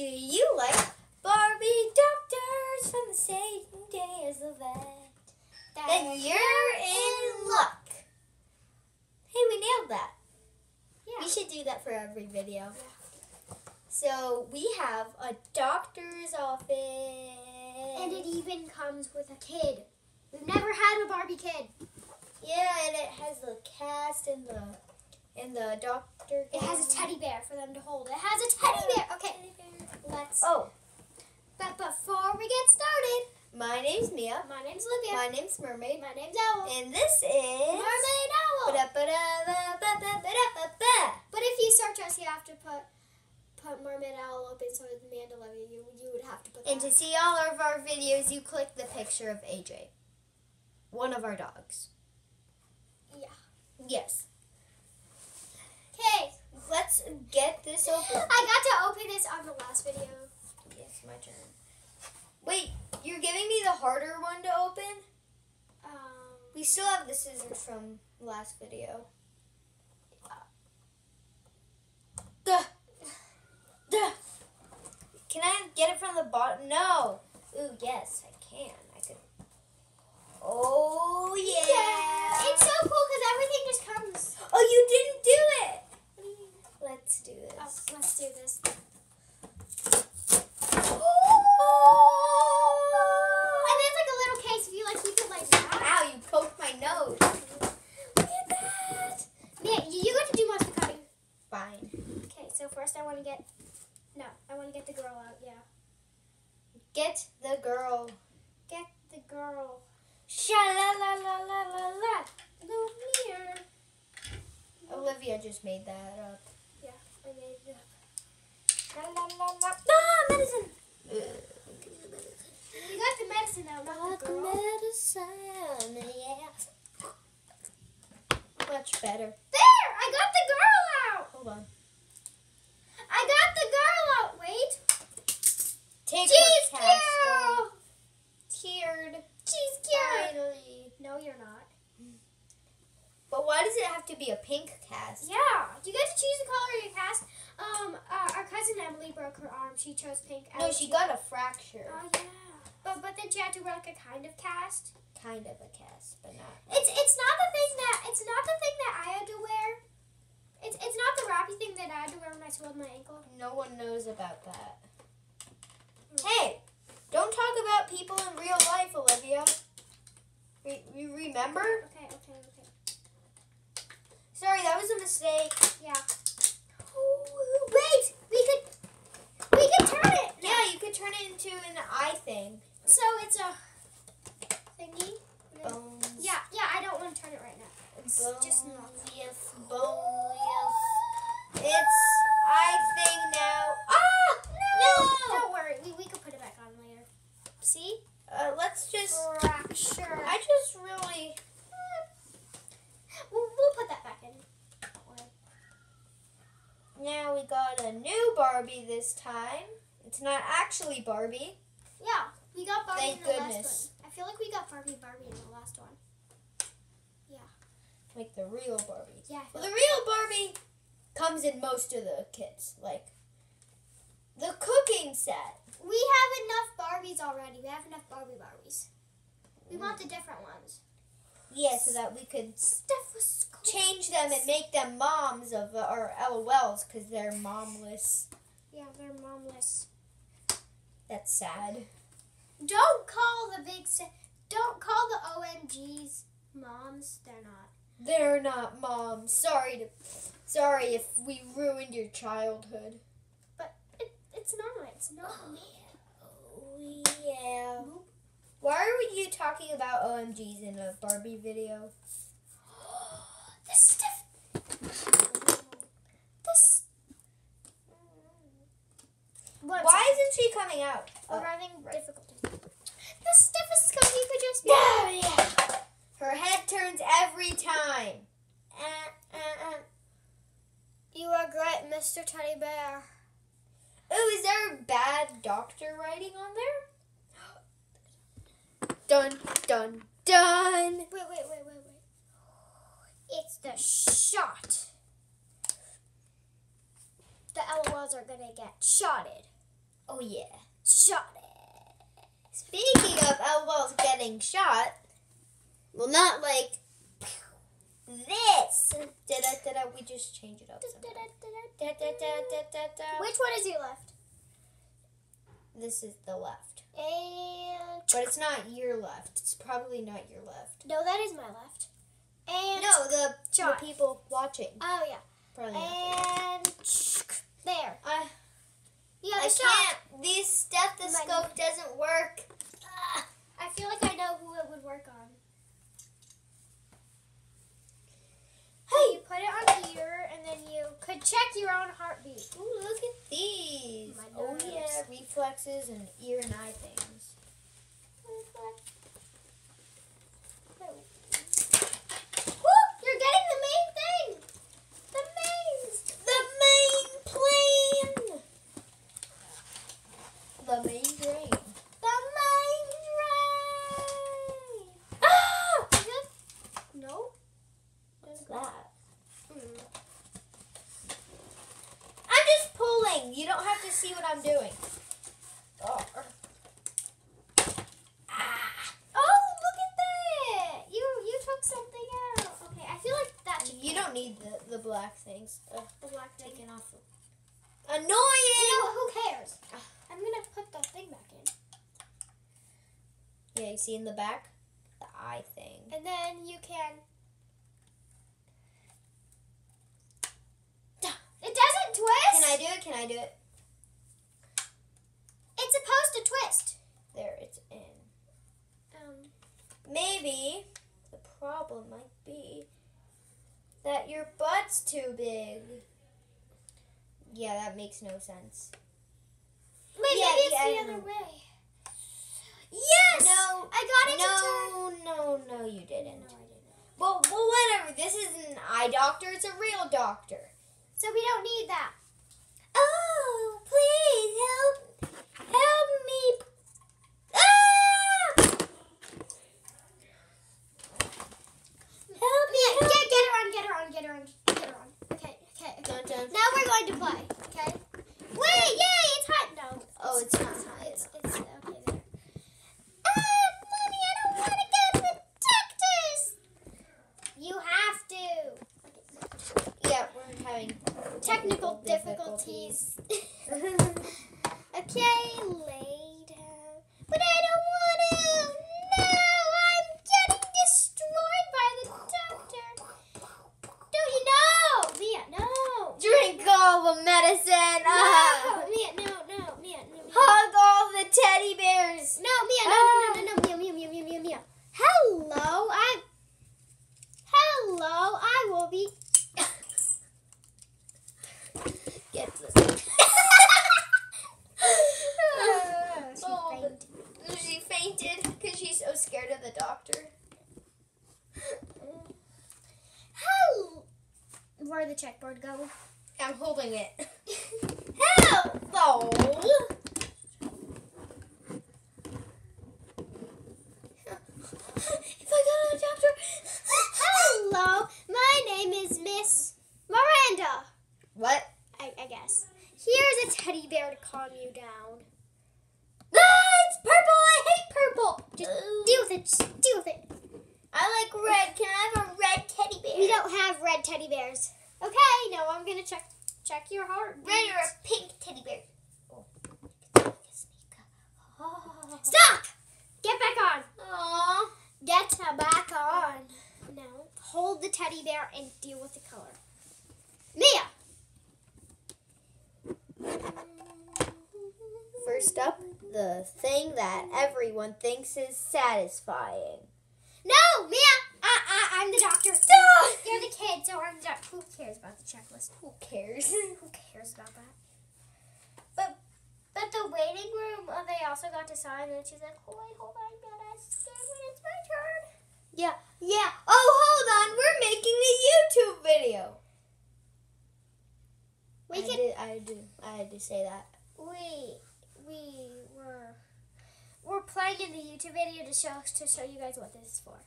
Do you like Barbie doctors from the same day as the vet? Then you're in luck. Hey, we nailed that. Yeah. We should do that for every video. So we have a doctor's office. And it even comes with a kid. We've never had a Barbie kid. yeah, and it has the cast and the and the doctor. It has a teddy bear for them to hold. It has a teddy bear. Okay, let's. Oh, But before we get started, my name's Mia. my name's Olivia. My name's Mermaid. My name's Owl. And this is. Mermaid Owl. But if you search us, you have to put put Mermaid Owl open so it's Amanda Olivia. You you would have to put that. And to see all of our videos, you click the picture of AJ, one of our dogs. Yeah. Yes. Okay. Let's get this open. I got to open this on the last video. Yes, my turn. Wait, you're giving me the harder one to open? Um. We still have the scissors from last video. Duh. Duh. Can I get it from the bottom? No. Ooh, yes, I can. I could. Oh, yeah. It's so cool because everything just comes. Oh, you didn't do it. Let's do this. let's do this. And there's like a little case if you like keep it like that. Ow, you poked my nose. Look at that. Yeah, you, you got to do most the cutting. Fine. Okay, so first I want to get. No, I want to get the girl out. Yeah, Get the girl. get the girl. Sha la la la la la la. Lumiere. Olivia just made that up. La la la la. Ah, medicine. You got the medicine out, not the medicine, yeah. Much better. There! I got the girl out! Hold on. I got the girl out! Wait. Take She's cute! Cured. She's cute! Finally. No, you're not. But why does it have to be a pink cast? Yeah, Do you get to choose the color of your cast. Um, uh, our broke her arm. She chose pink. No, she got a fracture. Oh yeah. But but then she had to wear like a kind of cast. Kind of a cast, but not. It's it's not the thing that it's not the thing that I had to wear. It's it's not the wrappy thing that I had to wear when I swelled my ankle. No one knows about that. Hmm. Hey, don't talk about people in real life, Olivia. Re- you remember? Okay, okay, okay. Sorry, that was a mistake. Yeah. Wait, we could we could turn it. now. Yeah, you could turn it into an eye thing. So it's a thingy. Bones. Yeah, yeah. I don't want to turn it right now. It's Bones, just not. yes, bone, yes. It's eye thing now. Ah! No! Don't worry. We we could put it back on later. See? Uh, let's just. Fracture. I just really. We'll, we'll put that back in. Now we got a new Barbie this time. It's not actually Barbie. Yeah, we got Barbie Thank in the last goodness. one. I feel like we got Barbie Barbie in the last one. Yeah. Like the real Barbie. Yeah. Well, the real Barbie comes in most of the kits. Like the cooking set. we have enough Barbies already. We have enough Barbie Barbies. We want the different ones. Yeah, so that we could change them and make them moms of uh, our LOLs because they're momless. Yeah, they're momless. That's sad. Don't call the big. Don't call the OMGs moms. They're not. They're not moms. Sorry to, sorry if we ruined your childhood. But it, it's not. It's not. Oh yeah. Why are you talking about OMGs in a Barbie video? This. What? Why isn't she coming out? We're having difficulties. The stethoscope. You could just. No, yeah. Her head turns every time. Uh, uh, uh. You are great, Mr. Teddy Bear. Oh, is there a bad doctor writing on there? Dun, dun, dun. Wait, wait, wait, wait, wait. It's the shot. The LOLs are gonna get shotted. Oh yeah. Shot it. Speaking of elbows getting shot, well, not like this. Da da da da. We just change it up. Da, da, da. Which one is your left? This is the left, And but it's not your left. It's probably not your left. no, that is my left. And No, the, the people watching. Oh yeah. Probably not. And there. I, Have I shot. can't. This stethoscope doesn't work. Ah. I feel like I know who it would work on. Hey, You put it on here, and then you could check your own heartbeat. Ooh, look at these. My Oh nerves. yeah, reflexes and ear and eye things. Woo! You're getting the main thing. The mains. The main plane. The main drain. The main drain. Ah! Is it? No. What's that? Mm. I'm just pulling. You don't have to see what I'm doing. Oh. Ah. Oh, look at that! You you took something out. Okay, I feel like that should You don't need the, the black things. Ugh, the black thing. taken off. Annoying. You know? Who cares? I'm gonna put the thing back in, Yeah, you see in the back? The eye thing. and then you can. It doesn't twist. Can I do it? Can I do it? It's supposed to twist. There, it's in. Um. Maybe the problem might be that your butt's too big. Yeah, that makes no sense. Wait, Yeah, maybe it's yeah, the other way. Yes! No, I got it to turn. no, no, no, you didn't. No, I didn't. Well, well, whatever. This isn't an eye doctor. It's a real doctor. So we don't need that. Oh, please help, help me. Ah! Help me. Yeah, help get, get her on, get her on, get her on, get her on. Okay, okay, okay. Dun, dun. Now we're going to play, okay? Wait, yay, it's hot. No. Oh, it's not hot. It's, it's, okay, there. Ah, Mommy, I don't want to go to the doctor's. You have to. Yeah, we're having Technical difficulties. okay, lay down. But I don't want to. No, I'm getting destroyed by the doctor. Don't you know? Mia, no. Drink all the medicine. No, Ah. Mia, no, no, Mia, no, Mia. Hug all the teddy bears. No, Mia, no, no, no, no, no, Mia, Mia, Mia, Mia, Mia. Hello, I'm. Hello, I will be. Get this. She Oh, fainted. She fainted because she's so scared of the doctor. Hello. Where'd the checkboard go? I'm holding it. Hello. if I go to the doctor. Hello, my name is Miss Miranda. What? I, I guess. Here's a teddy bear to calm you down. Ah, it's purple. I hate purple. Just Ooh. deal with it. Just deal with it. I like red. Can I have a red teddy bear? We don't have red teddy bears. Okay, now I'm gonna check check your heart. red or a pink teddy bear. Oh. oh. Stop! Get back on. Aww. Get back on. Now hold the teddy bear and deal with the color. Mia. First up, the thing that everyone thinks is satisfying. No, Mia. I'm the doctor. You're the kid, so I'm the doctor. Who cares about the checklist? Who cares? Who cares about that? But but the waiting room, uh, they also got to sign, and she's like, "Oh, wait, hold on, I'm scared when it's my turn." Yeah, yeah. Oh, hold on. We're making a YouTube video. We I can. did. I do. I had to say that. We we were we're playing in the YouTube video to show to show you guys what this is for.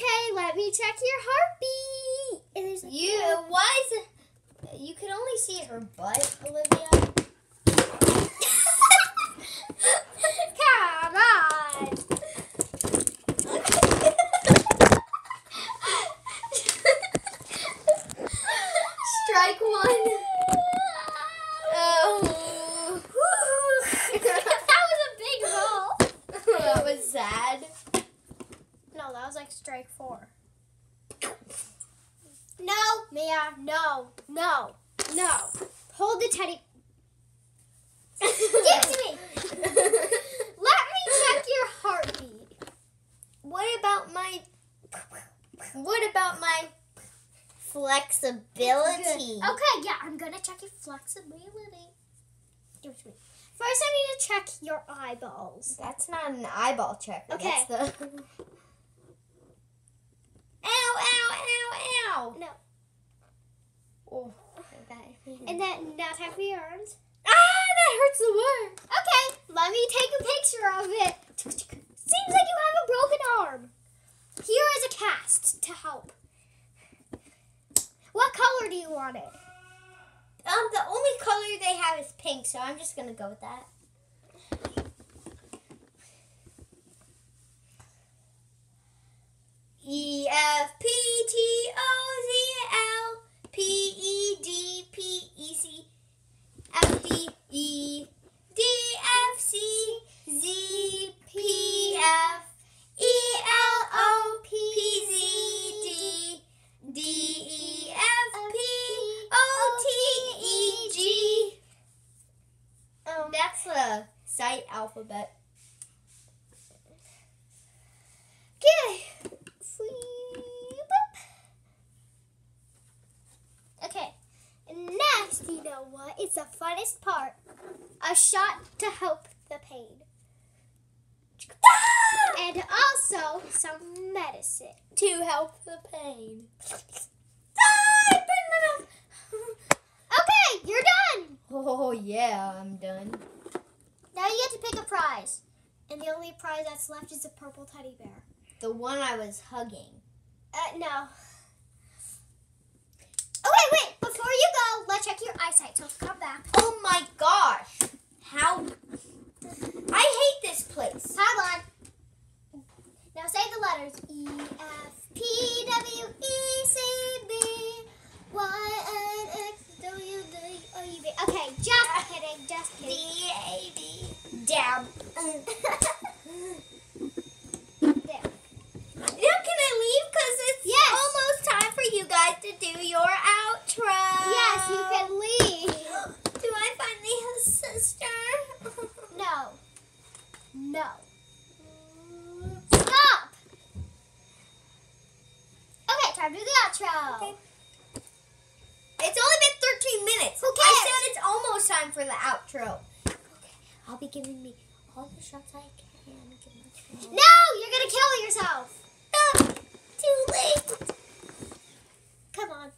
Okay, let me check your heartbeat. And there's a- You. It? You can only see her butt, Olivia. Now. No, no, no. Hold the teddy. Give it to me. Let me check your heartbeat. What about my? What about my flexibility? Okay, yeah, I'm gonna check your flexibility. Give it to me. First, I need to check your eyeballs. That's not an eyeball check. Okay. That's the. ow! Ow! Ow! Ow! No. Oh. And then now tap your arms. ah, that hurts the worst. Okay, let me take a picture of it. Seems like you have a broken arm. Here is a cast to help. What color do you want it? Um, the only color they have is pink, so I'm just gonna go with that. 一。Shot to help the pain. And also some medicine. to help the pain. Ah, it burned my mouth. Okay, you're done. Oh yeah, I'm done. Now you get to pick a prize. And the only prize that's left is a purple teddy bear. The one I was hugging. Uh, no. Okay, wait. Before you go, let's check your eyesight. So come back. Oh my gosh! How? I hate this place. Hold on. Now say the letters E F P W E C B Y N X W D O U B. Okay, just kidding, just D kidding. A B. Dab. there. Now can I leave? Cause it's Yes. almost time for you guys to do your outro. Yes, you can leave. Do I finally have a sister? No. No. Stop. Okay, time to do the outro. Okay. It's only been 13 minutes. Who I cares? said it's almost time for the outro. Okay, I'll be giving me all the shots I can. No, you're gonna kill yourself. Ah, too late. Come on.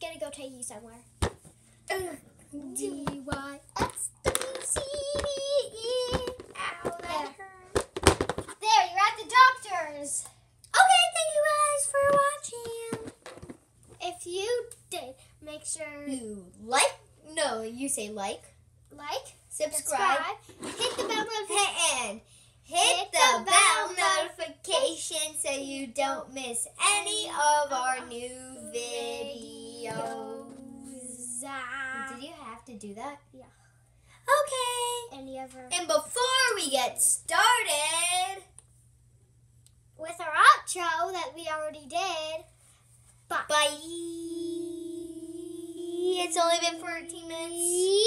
gonna go take you somewhere. Ugh. D Y X W C D E. Ow, that There. hurt. There, you're at the doctor's. Okay, thank you guys for watching. If you did, make sure You like? No, you say like, like, subscribe, subscribe, hit the bell notification. and hit the bell notification so you don't miss any of our new videos. Did you have to do that? Yeah. Okay. Any other And before we get started, with our outro that we already did. Bye. bye. It's only been 14 minutes.